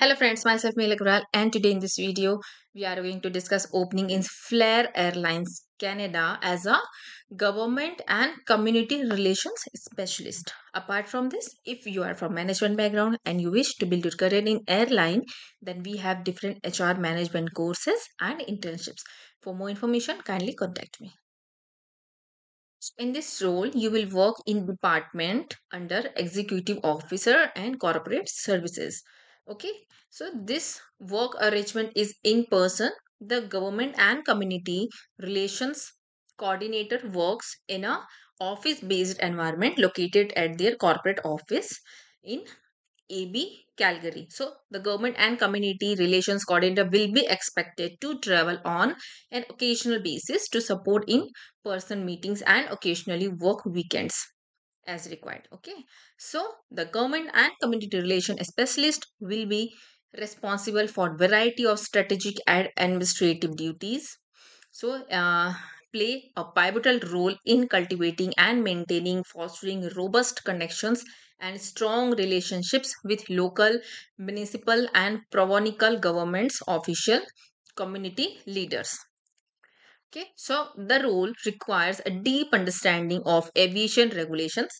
Hello friends, myself Meela Cabral and today in this video we are going to discuss opening in Flair Airlines Canada as a government and community relations specialist. Apart from this, if you are from management background and you wish to build your career in airline, then we have different HR management courses and internships. For more information, kindly contact me. In this role, you will work in department under executive officer and corporate services okay so this work arrangement is in person the government and community relations coordinator works in a office based environment located at their corporate office in AB Calgary. So the government and community relations coordinator will be expected to travel on an occasional basis to support in person meetings and occasionally work weekends as required okay? So the government and community relation specialist will be responsible for variety of strategic and administrative duties. So uh, play a pivotal role in cultivating and maintaining fostering robust connections and strong relationships with local municipal and provincial governments official community leaders Okay, so the role requires a deep understanding of aviation regulations,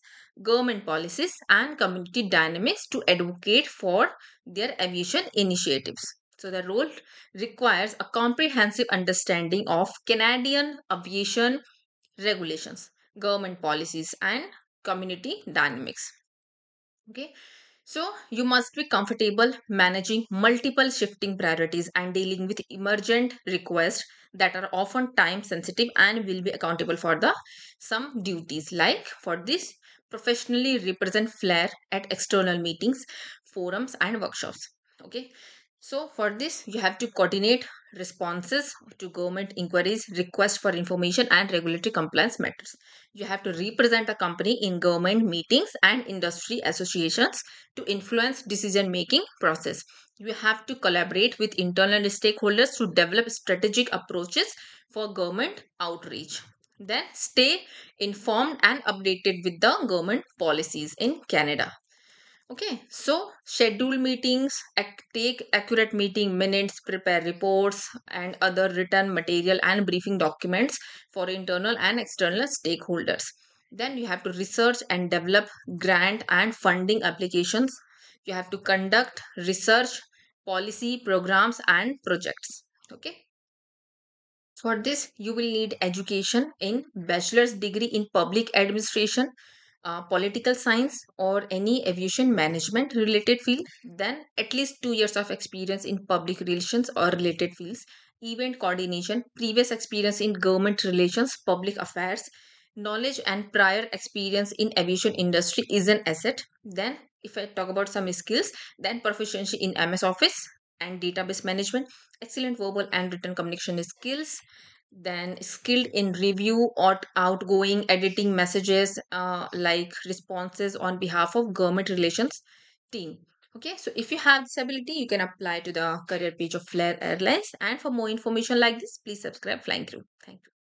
government policies, and community dynamics to advocate for their aviation initiatives. So the role requires a comprehensive understanding of Canadian aviation regulations, government policies, and community dynamics. Okay, so you must be comfortable managing multiple shifting priorities and dealing with emergent requests that are often time sensitive and will be accountable for the some duties. Like for this professionally represent flair at external meetings forums and workshops. Okay so for this you have to coordinate responses to government inquiries requests for information and regulatory compliance matters. You have to represent a company in government meetings and industry associations to influence decision making process. You have to collaborate with internal stakeholders to develop strategic approaches for government outreach. Then stay informed and updated with the government policies in canada Okay, so schedule meetings, take accurate meeting minutes, prepare reports and other written material and briefing documents for internal and external stakeholders. Then you have to research and develop grant and funding applications. You have to conduct research, policy, programs and projects. Okay. For this, you will need education in bachelor's degree in public administration uh, political science or any aviation management related field then at least 2 years of experience in public relations or related fields event coordination previous experience in government relations public affairs knowledge and prior experience in aviation industry is an asset. Then if i talk about some skills then proficiency in ms office and database management excellent verbal and written communication skills then skilled in review or outgoing editing messages uh, like responses on behalf of government relations team. Okay so if you have this ability you can apply to the career page of flair airlines. And for more information like this please subscribe flying crew thank you